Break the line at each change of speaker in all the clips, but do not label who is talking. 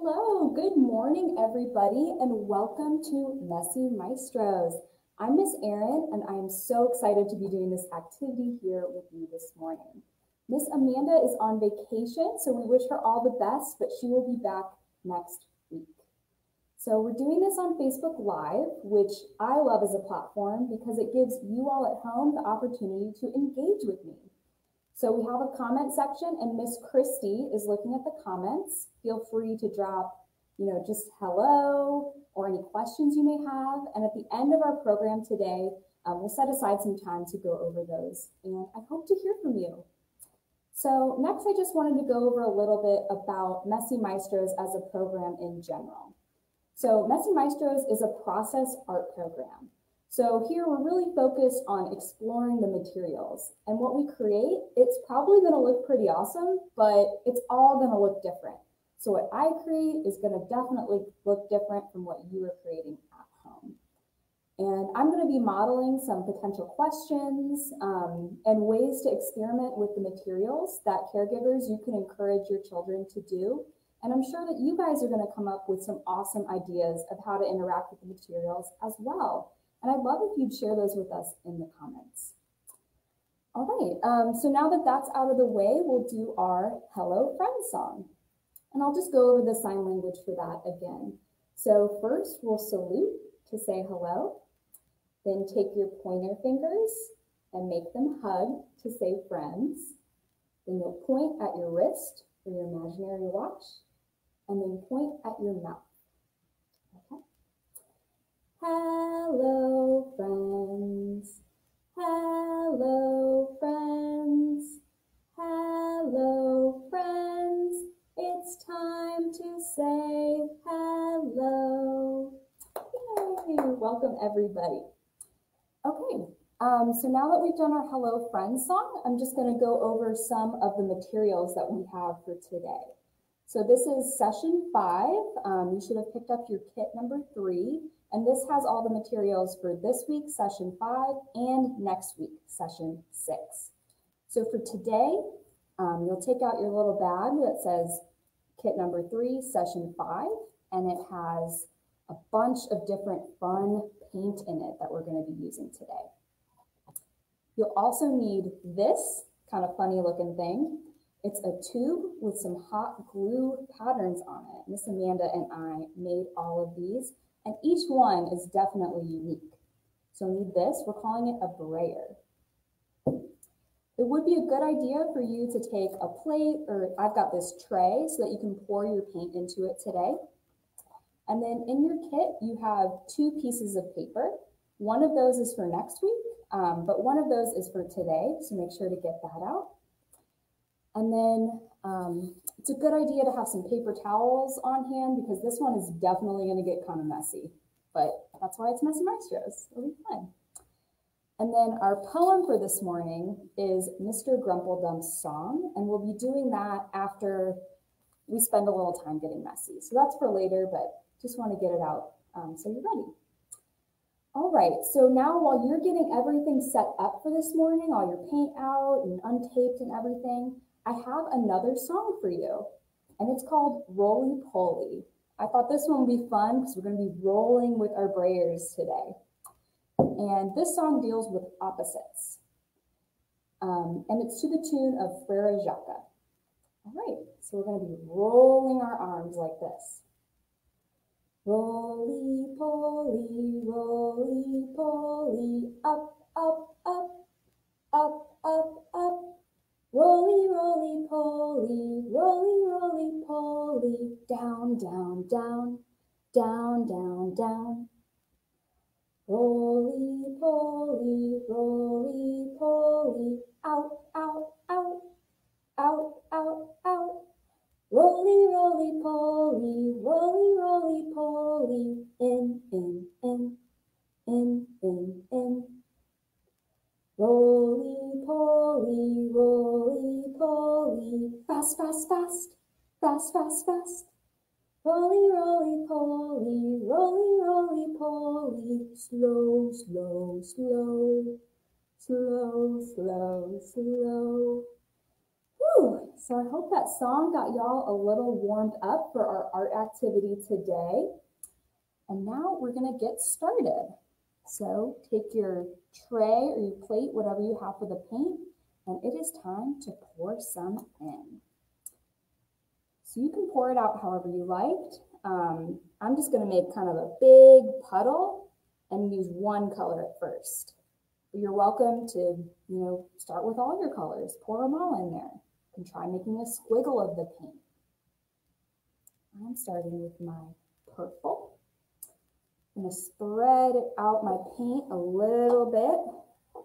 Hello, good morning, everybody, and welcome to Messy Maestros. I'm Miss Erin, and I am so excited to be doing this activity here with you this morning. Miss Amanda is on vacation, so we wish her all the best, but she will be back next week. So we're doing this on Facebook Live, which I love as a platform because it gives you all at home the opportunity to engage with me. So we have a comment section and Miss Christie is looking at the comments. Feel free to drop, you know, just hello or any questions you may have. And at the end of our program today, um, we'll set aside some time to go over those. And I hope to hear from you. So next, I just wanted to go over a little bit about Messy Maestros as a program in general. So Messy Maestros is a process art program. So here we're really focused on exploring the materials and what we create, it's probably gonna look pretty awesome, but it's all gonna look different. So what I create is gonna definitely look different from what you are creating at home. And I'm gonna be modeling some potential questions um, and ways to experiment with the materials that caregivers you can encourage your children to do. And I'm sure that you guys are gonna come up with some awesome ideas of how to interact with the materials as well. And I'd love if you'd share those with us in the comments. All right, um, so now that that's out of the way, we'll do our Hello Friend song. And I'll just go over the sign language for that again. So first we'll salute to say hello, then take your pointer fingers and make them hug to say friends. Then you'll point at your wrist for your imaginary watch, and then point at your mouth. Hello, friends. Hello, friends. Hello, friends. It's time to say hello. Yay! Welcome, everybody. Okay, um, so now that we've done our Hello Friends song, I'm just going to go over some of the materials that we have for today. So this is session five. Um, you should have picked up your kit number three. And this has all the materials for this week, session five, and next week, session six. So for today, um, you'll take out your little bag that says kit number three, session five, and it has a bunch of different fun paint in it that we're gonna be using today. You'll also need this kind of funny looking thing. It's a tube with some hot glue patterns on it. Miss Amanda and I made all of these and each one is definitely unique. So need this, we're calling it a brayer. It would be a good idea for you to take a plate or I've got this tray so that you can pour your paint into it today. And then in your kit, you have two pieces of paper. One of those is for next week, um, but one of those is for today. So make sure to get that out. And then um, it's a good idea to have some paper towels on hand because this one is definitely going to get kind of messy, but that's why it's Messy Maestros. It'll be fun. And then our poem for this morning is Mr. Grumpledump's song, and we'll be doing that after we spend a little time getting messy. So that's for later, but just want to get it out um, so you're ready. All right, so now while you're getting everything set up for this morning, all your paint out and untaped and everything, I have another song for you, and it's called Roly Poly. I thought this one would be fun because we're going to be rolling with our brayers today. And this song deals with opposites. Um, and it's to the tune of Frere Jacques. All right, so we're going to be rolling our arms like this. Roly poly, roly poly, up, up, up, up, up, up. Roly, roly, poly, roly, roly, poly, down, down, down, down, down, down. Roly, poly, roly, poly, out, out, out, out, out, out. Roly, roly, poly, roly, roly, poly, in, in, in, in, in, in. Roly poly, roly poly, fast, fast, fast, fast, fast, fast. Roly, roly poly, roly, roly poly, slow, slow, slow, slow, slow, slow. Whew. So I hope that song got y'all a little warmed up for our art activity today. And now we're gonna get started. So take your tray or your plate, whatever you have for the paint, and it is time to pour some in. So you can pour it out however you liked. Um, I'm just gonna make kind of a big puddle and use one color at first. You're welcome to, you know, start with all your colors, pour them all in there. You can try making a squiggle of the paint. I'm starting with my purple. I'm gonna spread out my paint a little bit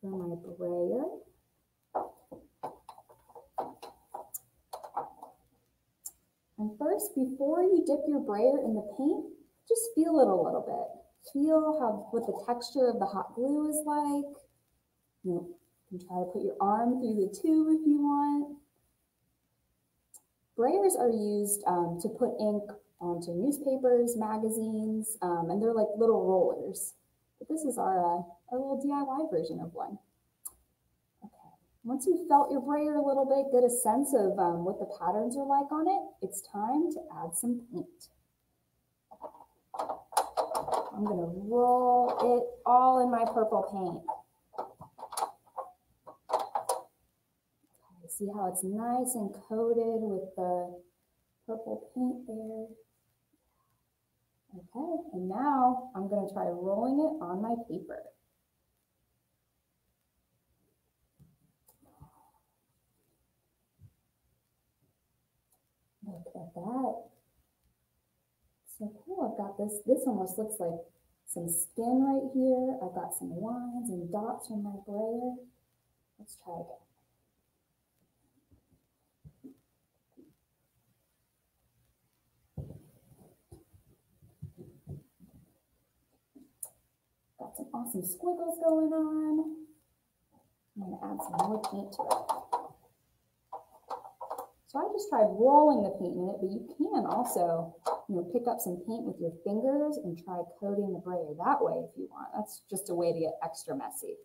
for my brayer. And first, before you dip your brayer in the paint, just feel it a little bit. Feel how what the texture of the hot glue is like. You can try to put your arm through the tube if you want. Brayers are used um, to put ink onto newspapers, magazines, um, and they're like little rollers. But this is our, uh, our little DIY version of one. Okay, once you've felt your brayer a little bit, get a sense of um, what the patterns are like on it, it's time to add some paint. I'm gonna roll it all in my purple paint. See how it's nice and coated with the purple paint there. Okay, and now I'm going to try rolling it on my paper. Look at that. So cool, I've got this, this almost looks like some skin right here. I've got some lines and dots from my brayer. Let's try again. Got some awesome squiggles going on. I'm gonna add some more paint to it. So I just tried rolling the paint in it, but you can also, you know, pick up some paint with your fingers and try coating the brayer that way if you want. That's just a way to get extra messy.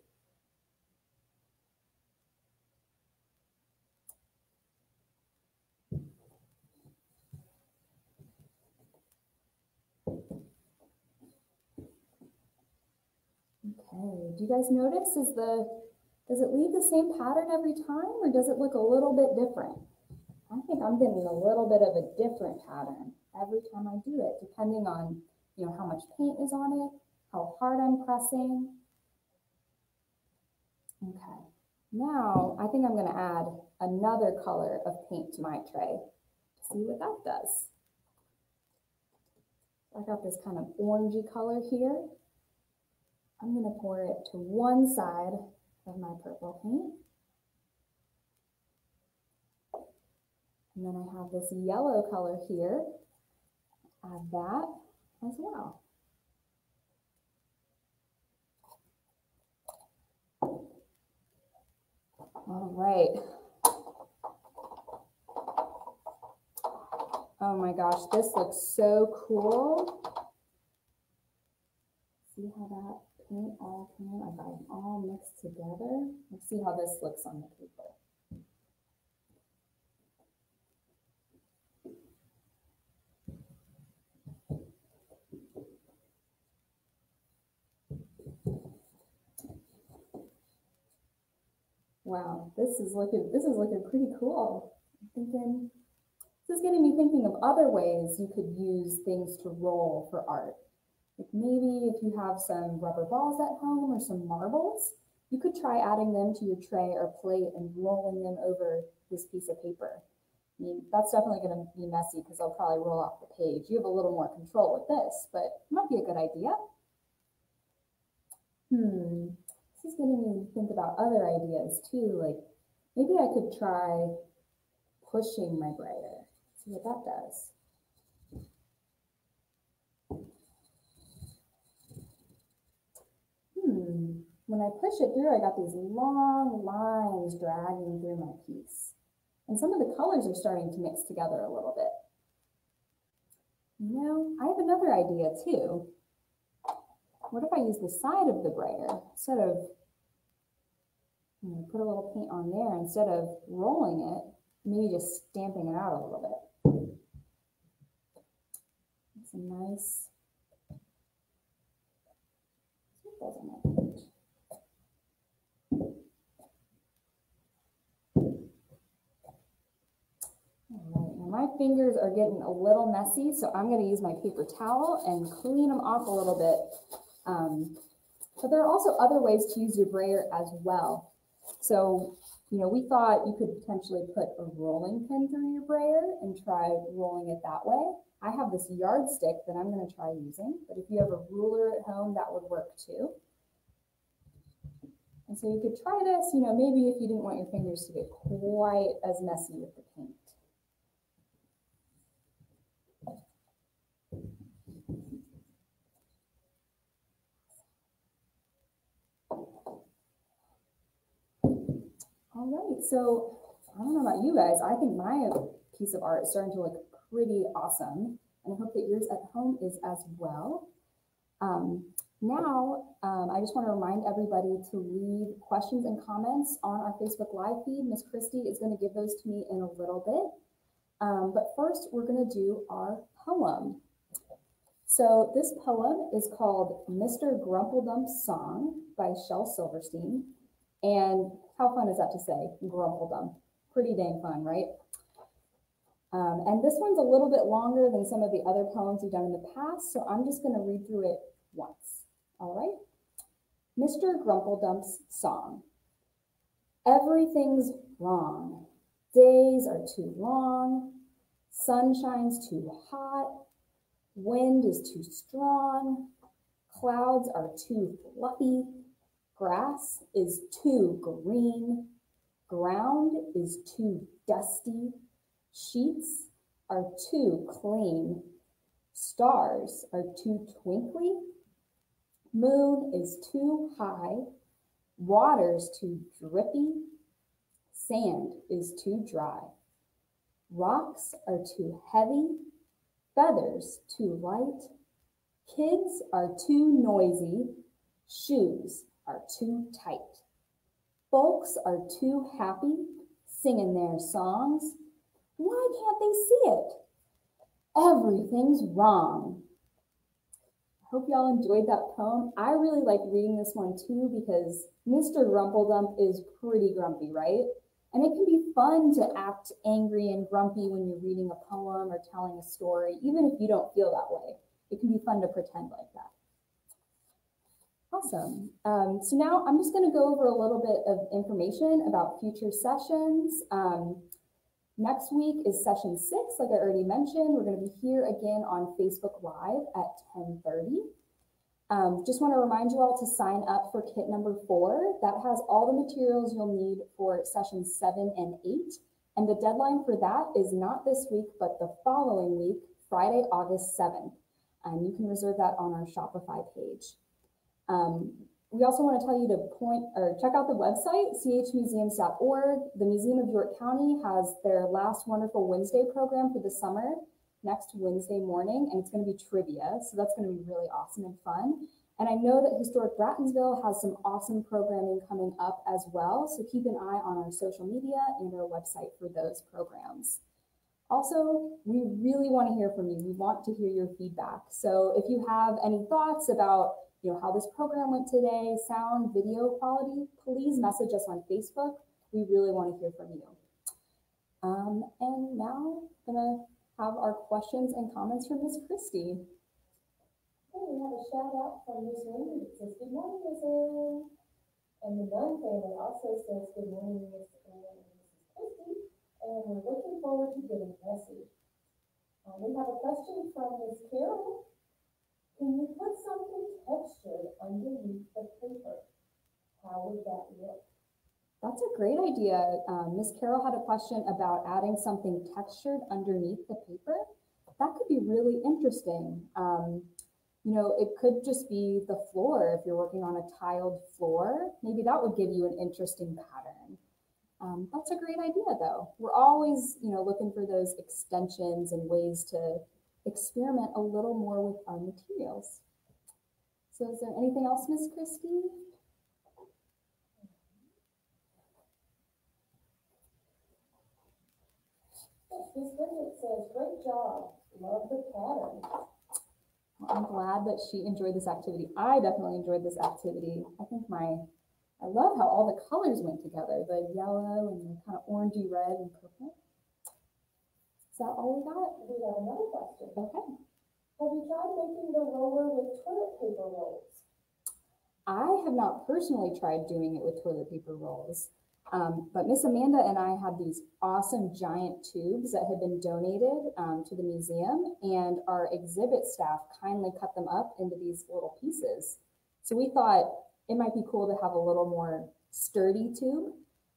Okay, do you guys notice is the, does it leave the same pattern every time or does it look a little bit different? I think I'm getting a little bit of a different pattern every time I do it, depending on, you know, how much paint is on it, how hard I'm pressing. Okay, now I think I'm gonna add another color of paint to my tray. To see what that does. I got this kind of orangey color here. I'm going to pour it to one side of my purple paint. And then I have this yellow color here. Add that as well. All right. Oh my gosh, this looks so cool. See how that all came, I got them all mixed together. Let's see how this looks on the paper. Wow, this is looking this is looking pretty cool. I'm thinking this is getting me thinking of other ways you could use things to roll for art. Maybe if you have some rubber balls at home or some marbles, you could try adding them to your tray or plate and rolling them over this piece of paper. I mean, that's definitely going to be messy because they'll probably roll off the page. You have a little more control with this, but it might be a good idea. Hmm, this is getting me to think about other ideas too. Like maybe I could try pushing my brayer, see what that does. hmm, when I push it through, I got these long lines dragging through my piece. And some of the colors are starting to mix together a little bit. You know, I have another idea too. What if I use the side of the brayer instead of I'm gonna put a little paint on there instead of rolling it, maybe just stamping it out a little bit. It's a nice circles on that page. All right, now my fingers are getting a little messy, so I'm gonna use my paper towel and clean them off a little bit. Um, but there are also other ways to use your brayer as well. So, you know, we thought you could potentially put a rolling pin through your brayer and try rolling it that way. I have this yardstick that I'm gonna try using, but if you have a ruler at home, that would work too. And so you could try this, you know, maybe if you didn't want your fingers to get quite as messy with the paint. All right, so I don't know about you guys, I think my piece of art is starting to look pretty awesome, and I hope that yours at home is as well. Um, now, um, I just want to remind everybody to leave questions and comments on our Facebook Live feed. Miss Christie is going to give those to me in a little bit. Um, but first, we're going to do our poem. So this poem is called Mr. Grumpledump's Song by Shel Silverstein. And how fun is that to say? Grumpledump. Pretty dang fun, right? Um, and this one's a little bit longer than some of the other poems we've done in the past, so I'm just going to read through it once. All right? Mr. Grumpledump's Song. Everything's wrong. Days are too long. Sun shines too hot. Wind is too strong. Clouds are too fluffy. Grass is too green. Ground is too dusty. Sheets are too clean. Stars are too twinkly. Moon is too high. Water's too drippy. Sand is too dry. Rocks are too heavy. Feathers too light. Kids are too noisy. Shoes are too tight. Folks are too happy singing their songs. Why can't they see it? Everything's wrong. I hope y'all enjoyed that poem. I really like reading this one too because Mr. Grumpledump is pretty grumpy, right? And it can be fun to act angry and grumpy when you're reading a poem or telling a story, even if you don't feel that way. It can be fun to pretend like that. Awesome. Um, so now I'm just going to go over a little bit of information about future sessions. Um, next week is session six, like I already mentioned. We're going to be here again on Facebook Live at 1030. Um, just want to remind you all to sign up for kit number four. That has all the materials you'll need for sessions seven and eight. And the deadline for that is not this week, but the following week, Friday, August 7th. And you can reserve that on our Shopify page. Um, we also want to tell you to point or check out the website, chmuseums.org. The Museum of York County has their last Wonderful Wednesday program for the summer next Wednesday morning, and it's going to be trivia. So that's going to be really awesome and fun. And I know that Historic Brattonsville has some awesome programming coming up as well. So keep an eye on our social media and our website for those programs. Also, we really want to hear from you. We want to hear your feedback. So if you have any thoughts about you know, how this program went today, sound, video quality, please message us on Facebook. We really want to hear from you. Um, and now I'm gonna have our questions and comments from Miss Christie.
Okay, we have a shout out from Miss Rainey. Says, good morning, Erin. And the Nunn family also says, good morning, Miss Erin and Mrs. Christie. And we're looking forward to getting messy. Um, we have a question from Miss Carol. Can you put something textured underneath the paper? How would that look?
That's a great idea. Um, Miss Carol had a question about adding something textured underneath the paper. That could be really interesting. Um, you know, it could just be the floor if you're working on a tiled floor. Maybe that would give you an interesting pattern. Um, that's a great idea, though. We're always, you know, looking for those extensions and ways to experiment a little more with our materials. So is there anything else, Miss Christie?
This one says, great job, love the pattern.
Well, I'm glad that she enjoyed this activity. I definitely enjoyed this activity. I think my, I love how all the colors went together, the yellow and the kind of orangey red and purple. That all we got?
We have another question.
Okay.
Have you tried making the roller with toilet paper rolls?
I have not personally tried doing it with toilet paper rolls, um, but Miss Amanda and I have these awesome giant tubes that have been donated um, to the museum, and our exhibit staff kindly cut them up into these little pieces. So we thought it might be cool to have a little more sturdy tube,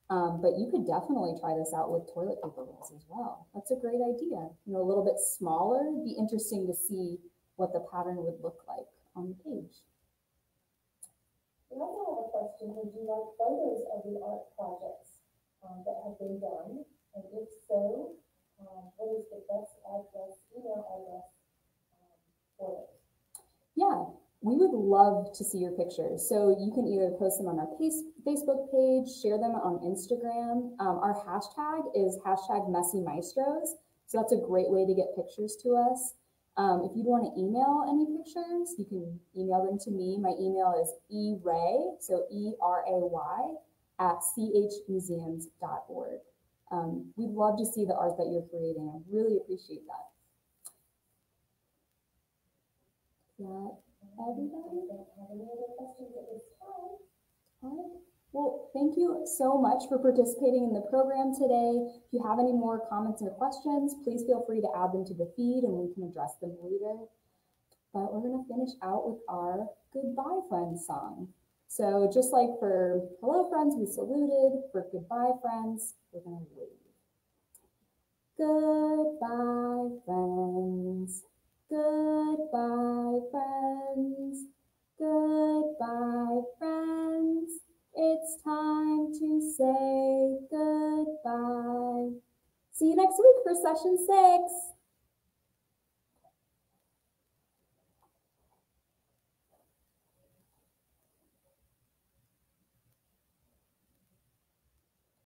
um, but you could definitely try this out with toilet paper rolls as well. That's a great idea. You know, a little bit smaller, It'd be interesting to see what the pattern would look like on the page.
We also have a question, would you like photos of the art projects um, that have been done? And if so, um, what is the best address, email address um, for it?
Yeah, we would love to see your pictures. So you can either post them on our Facebook page, share them on Instagram. Um, our hashtag is hashtag messy maestros. So that's a great way to get pictures to us. Um, if you want to email any pictures, you can email them to me. My email is eray, so E-R-A-Y, at chmuseums.org. Um, we'd love to see the art that you're creating. I really appreciate that. That everybody?
Have any other questions at this time.
Well, thank you so much for participating in the program today. If you have any more comments or questions, please feel free to add them to the feed and we can address them later. But we're going to finish out with our Goodbye Friends song. So just like for Hello Friends, we saluted. For Goodbye Friends, we're going to wave. Goodbye, friends. Goodbye, friends. Goodbye, friends. It's time to say goodbye. See you next week for session six.